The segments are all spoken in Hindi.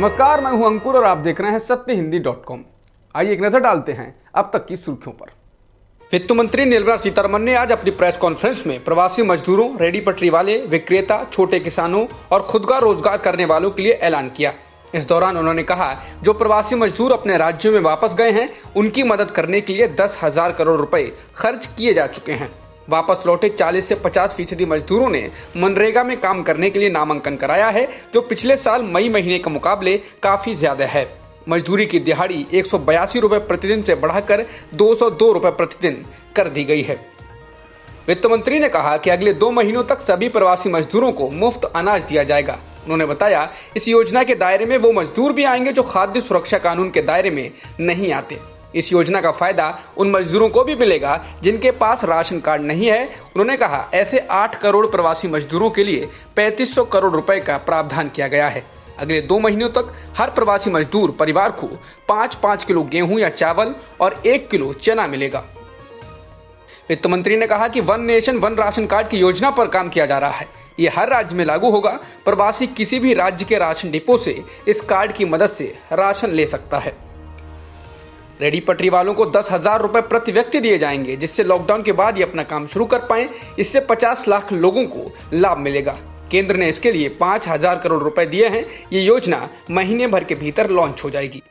नमस्कार, मैं हूँ अंकुर और आप देख रहे हैं सत्य हिंदी डॉट कॉम। आइए एक नज़र डालते हैं अब तक की सुर्खियों पर। वित्त मंत्री निर्मला सीतारमन ने आज अपनी प्रेस कॉन्फ्रेंस में प्रवासी मजदूरों, रेडी पटरी वाले, विक्रेता, छोटे किसानों और खुद का रोज़गार करने वालों के लिए ऐलान किया। इस दौरान उन्होंने कहा, जो प्रवासी मजदूर अपने राज्यों में वापस गए हैं, उनकी मदद करने के लिए दस हज़ार करोड़ रुपए खर्च किए जा चुके हैं। वापस लौटे 40 से 50 फ़ीसदी मजदूरों ने मनरेगा में काम करने के लिए नामांकन कराया है, जो पिछले साल मई महीने के मुकाबले काफ़ी ज़्यादा है। मजदूरी की दिहाड़ी एक सौ प्रतिदिन से बढ़ाकर दो सौ प्रतिदिन कर दी गई है। वित्त मंत्री ने कहा कि अगले दो महीनों तक सभी प्रवासी मजदूरों को मुफ़्त अनाज दिया जाएगा। उन्होंने बताया, इस योजना के दायरे में वो मजदूर भी आएँगे जो खाद्य सुरक्षा कानून के दायरे में नहीं आते। इस योजना का फ़ायदा उन मजदूरों को भी मिलेगा, जिनके पास राशन कार्ड नहीं है। उन्होंने कहा, ऐसे आठ करोड़ प्रवासी मजदूरों के लिए पैंतीस करोड़ रुपए का प्रावधान किया गया है। अगले दो महीनों तक हर प्रवासी मजदूर परिवार को पाँच पाँच किलो गेहूँ या चावल और एक किलो चना मिलेगा। वित्त मंत्री ने कहा कि one nation, one ration card की योजना पर काम किया जा रहा है। ये हर राज्य में लागू होगा। प्रवासी किसी भी राज्य के राशन डिपो से इस कार्ड की मदद से राशन ले सकता है। रेडी पटरी वालों को दस हज़ार रुपए प्रति व्यक्ति दिए जाएँगे, जिससे लॉकडाउन के बाद ये अपना काम शुरू कर पाए। इससे पचास लाख लोगों को लाभ मिलेगा। केंद्र ने इसके लिए पाँच हज़ार करोड़ रुपए दिए हैं। ये योजना महीने भर के भीतर लॉन्च हो जाएगी।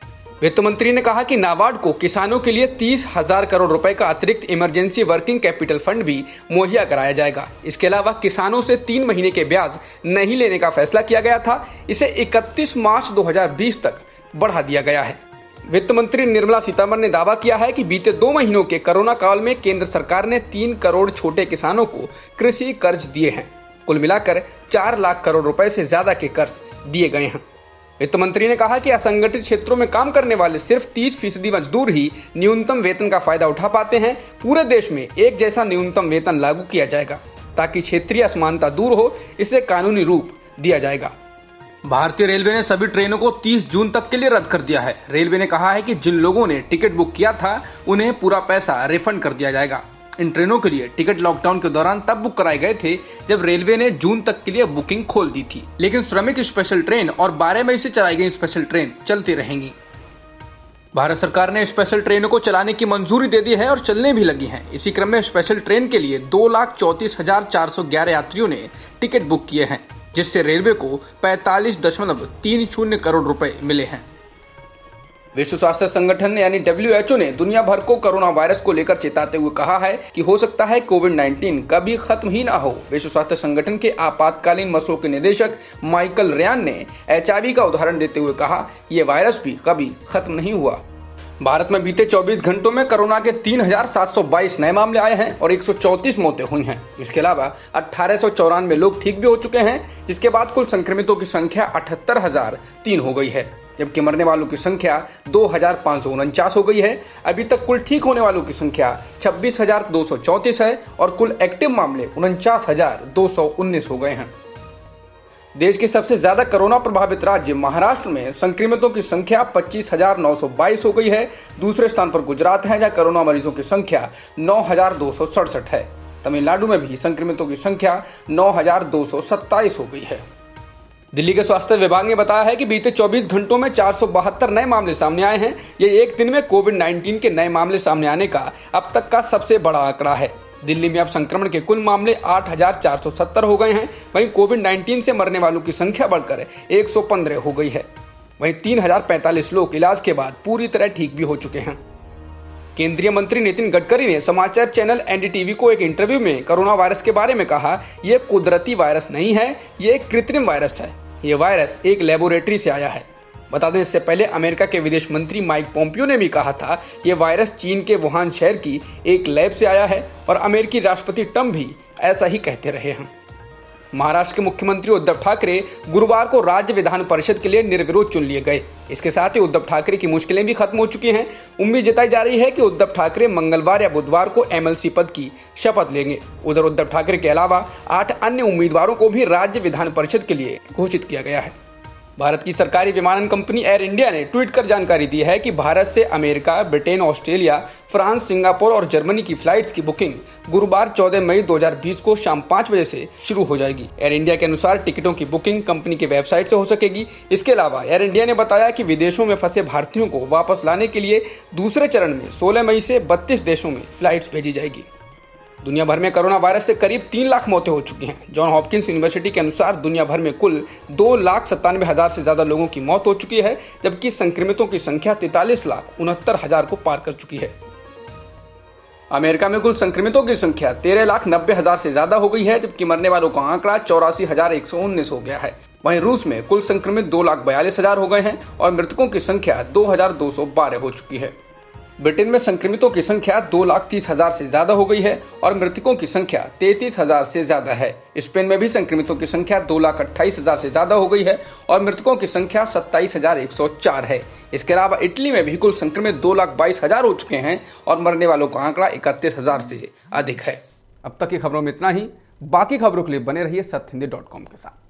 वित्त मंत्री ने कहा कि नाबार्ड को किसानों के लिए तीस हज़ार करोड़ रुपए का अतिरिक्त इमरजेंसी वर्किंग कैपिटल फंड भी मुहैया कराया जाएगा। इसके अलावा किसानों से तीन महीने के ब्याज नहीं लेने का फैसला किया गया था। इसे 31 मार्च 2020 तक बढ़ा दिया गया है। वित्त मंत्री निर्मला सीतारमन ने दावा किया है कि बीते दो महीनों के कोरोना काल में केंद्र सरकार ने तीन करोड़ छोटे किसानों को कृषि कर्ज दिए हैं। कुल मिलाकर चार लाख करोड़ रुपए से ज़्यादा के कर्ज दिए गए हैं। वित्त मंत्री ने कहा कि असंगठित क्षेत्रों में काम करने वाले सिर्फ़ 30 फ़ीसदी मजदूर ही न्यूनतम वेतन का फ़ायदा उठा पाते हैं। पूरे देश में एक जैसा न्यूनतम वेतन लागू किया जाएगा, ताकि क्षेत्रीय असमानता दूर हो, इसे कानूनी रूप दिया जाएगा। भारतीय रेलवे ने सभी ट्रेनों को 30 जून तक के लिए रद्द कर दिया है। रेलवे ने कहा है कि जिन लोगों ने टिकट बुक किया था, उन्हें पूरा पैसा रिफंड कर दिया जाएगा। इन ट्रेनों के लिए टिकट लॉकडाउन के दौरान तब बुक कराए गए थे जब रेलवे ने जून तक के लिए बुकिंग खोल दी थी। लेकिन श्रमिक स्पेशल ट्रेन और 12 मई से चलाई गई स्पेशल ट्रेन चलती रहेंगी। भारत सरकार ने स्पेशल ट्रेनों को चलाने की मंजूरी दे दी है और चलने भी लगी हैं। इसी क्रम में स्पेशल ट्रेन के लिए दो लाख चौतीस हज़ार चार सौ ग्यारह यात्रियों ने टिकट बुक किए हैं। जिससे रेलवे को पैतालीस दशमलव तीन शून्य करोड़ रुपए मिले हैं। विश्व स्वास्थ्य संगठन यानी डब्ल्यू ने दुनिया भर को कोरोना वायरस को लेकर चेताते हुए कहा है कि हो सकता है कोविड 19 कभी खत्म ही ना हो। विश्व स्वास्थ्य संगठन के आपातकालीन मसलों के निदेशक माइकल रियान ने एचआईवी का उदाहरण देते हुए कहा ये वायरस भी कभी खत्म नहीं हुआ। भारत में बीते 24 घंटों में कोरोना के 3,722 नए मामले आए हैं और 134 मौतें हुई हैं। इसके अलावा अठारह लोग ठीक भी हो चुके हैं जिसके बाद कुल संक्रमितों की संख्या अठहत्तर हो गई है जबकि मरने वालों की संख्या दो हज़ार पाँच सौ उनचास हो गई है। अभी तक कुल ठीक होने वालों की संख्या छब्बीस है और कुल एक्टिव मामले उनचास हो गए हैं। देश के सबसे ज़्यादा कोरोना प्रभावित राज्य महाराष्ट्र में संक्रमितों की संख्या पच्चीस हज़ार नौ सौ बाईस हो गई है। दूसरे स्थान पर गुजरात है, जहाँ कोरोना मरीजों की संख्या नौ हज़ार दो सौ सड़सठ है। तमिलनाडु में भी संक्रमितों की संख्या नौ हज़ार दो सौ सत्ताईस हो गई है। दिल्ली के स्वास्थ्य विभाग ने बताया है कि बीते 24 घंटों में चार सौ बहत्तर नए मामले सामने आए हैं। ये एक दिन में कोविड 19 के नए मामले सामने आने का अब तक का सबसे बड़ा आंकड़ा है। दिल्ली में अब संक्रमण के कुल मामले 8,470 हो गए हैं। वहीं कोविड 19 से मरने वालों की संख्या बढ़कर 115 हो गई है। वहीं 3,045 लोग इलाज के बाद पूरी तरह ठीक भी हो चुके हैं। केंद्रीय मंत्री नितिन गडकरी ने समाचार चैनल एनडीटीवी को एक इंटरव्यू में कोरोना वायरस के बारे में कहा यह कुदरती वायरस नहीं है ये कृत्रिम वायरस है। ये वायरस एक लेबोरेटरी से आया है। बता दें, इससे पहले अमेरिका के विदेश मंत्री माइक पोम्पियो ने भी कहा था, ये वायरस चीन के वुहान शहर की एक लैब से आया है और अमेरिकी राष्ट्रपति ट्रंप भी ऐसा ही कहते रहे हैं। महाराष्ट्र के मुख्यमंत्री उद्धव ठाकरे गुरुवार को राज्य विधान परिषद के लिए निर्विरोध चुन लिए गए। इसके साथ ही उद्धव ठाकरे की मुश्किलें भी खत्म हो चुकी हैं। उम्मीद जताई जा रही है कि उद्धव ठाकरे मंगलवार या बुधवार को एमएलसी पद की शपथ लेंगे। उधर उद्धव ठाकरे के अलावा आठ अन्य उम्मीदवारों को भी राज्य विधान परिषद के लिए घोषित किया गया है। भारत की सरकारी विमानन कंपनी एयर इंडिया ने ट्वीट कर जानकारी दी है कि भारत से America, Britain, Australia, France, Singapore और जर्मनी की फ्लाइट्स की बुकिंग गुरुवार 14 मई 2020 को शाम पाँच बजे से शुरू हो जाएगी। एयर इंडिया के अनुसार टिकटों की बुकिंग कंपनी की वेबसाइट से हो सकेगी। इसके अलावा एयर इंडिया ने बताया कि विदेशों में फंसे भारतीयों को वापस लाने के लिए दूसरे चरण में सोलह मई से बत्तीस देशों में फ्लाइट्स भेजी जाएगी। दुनिया भर में कोरोना वायरस से करीब तीन लाख मौतें हो चुकी हैं। जॉन हॉपकिंस यूनिवर्सिटी के अनुसार दुनिया भर में कुल दो लाख सत्तानवे हज़ार से ज़्यादा लोगों की मौत हो चुकी है, जबकि संक्रमितों की संख्या तैतालीस लाख उनहत्तर हज़ार को पार कर चुकी है। अमेरिका में कुल संक्रमितों की संख्या तेरह लाख नब्बे हज़ार से ज़्यादा हो गई है, जबकि मरने वालों का आंकड़ा चौरासी हज़ार एक सौ उन्नीस हो गया है। वहीं रूस में कुल संक्रमित दो लाख बयालीस हज़ार हो गए हैं और मृतकों की संख्या दो हज़ार दो सौ बारह हो चुकी है। ब्रिटेन में संक्रमितों की संख्या दो लाख तीस हज़ार से ज़्यादा हो गई है और मृतकों की संख्या तैतीस हज़ार से ज़्यादा है। स्पेन में भी संक्रमितों की संख्या दो लाख अट्ठाईस हज़ार से ज़्यादा हो गई है और मृतकों की संख्या सत्ताईस हज़ार एक सौ चार है। इसके अलावा इटली में भी कुल संक्रमित दो लाख बाईस हज़ार हो चुके हैं और मरने वालों का आंकड़ा इकतीस हज़ार से अधिक है। अब तक की खबरों में इतना ही। बाकी खबरों के लिए बने रहिए सत्य के साथ।